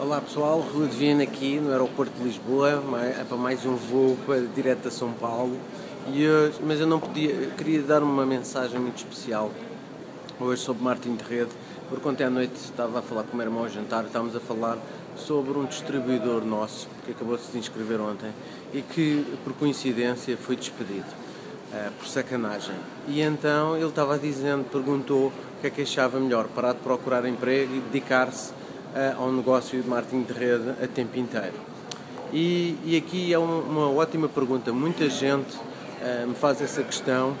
Olá pessoal, de Viena aqui no aeroporto de Lisboa, é para mais um voo para, direto a São Paulo. E hoje, mas eu não podia, queria dar uma mensagem muito especial hoje sobre Martin de Rede, porque ontem à noite estava a falar com o meu irmão ao jantar, estávamos a falar sobre um distribuidor nosso que acabou de se inscrever ontem e que por coincidência foi despedido. Uh, por sacanagem. E então ele estava dizendo, perguntou o que é que achava melhor, parar de procurar emprego e dedicar-se uh, ao negócio de marketing de rede a tempo inteiro. E, e aqui é um, uma ótima pergunta. Muita gente uh, me faz essa questão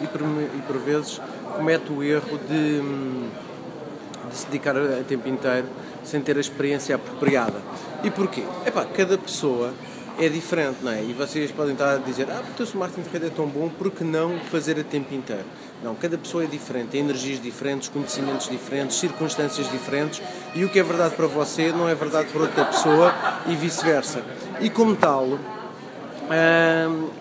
e por, e por vezes comete o erro de, de, se dedicar a tempo inteiro sem ter a experiência apropriada. E porquê? Epá, cada pessoa é diferente, não é? E vocês podem estar a dizer, ah, o teu marketing de rede é tão bom, por que não fazer a tempo inteiro? Não, cada pessoa é diferente, tem energias diferentes, conhecimentos diferentes, circunstâncias diferentes e o que é verdade para você não é verdade para outra pessoa e vice-versa. E como tal,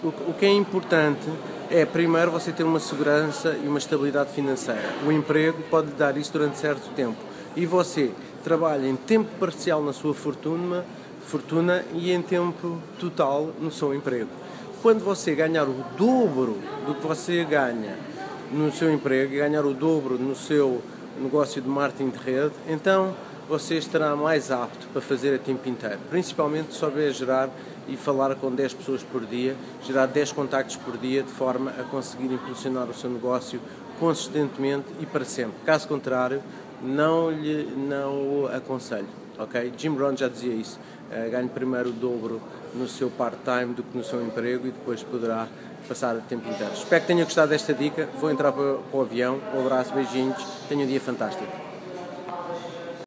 o que é importante é, primeiro, você ter uma segurança e uma estabilidade financeira. O emprego pode dar isso durante certo tempo e você trabalha em tempo parcial na sua fortuna fortuna e em tempo total no seu emprego. Quando você ganhar o dobro do que você ganha no seu emprego ganhar o dobro no seu negócio de marketing de rede, então você estará mais apto para fazer a tempo inteiro. Principalmente se souber gerar e falar com 10 pessoas por dia, gerar 10 contactos por dia, de forma a conseguir impulsionar o seu negócio consistentemente e para sempre. Caso contrário, não lhe não o aconselho ok? Jim Brown já dizia isso, uh, ganhe primeiro o dobro no seu part-time do que no seu emprego e depois poderá passar o tempo inteiro. Espero que tenha gostado desta dica, vou entrar para, para o avião, um abraço, beijinhos, tenha um dia fantástico.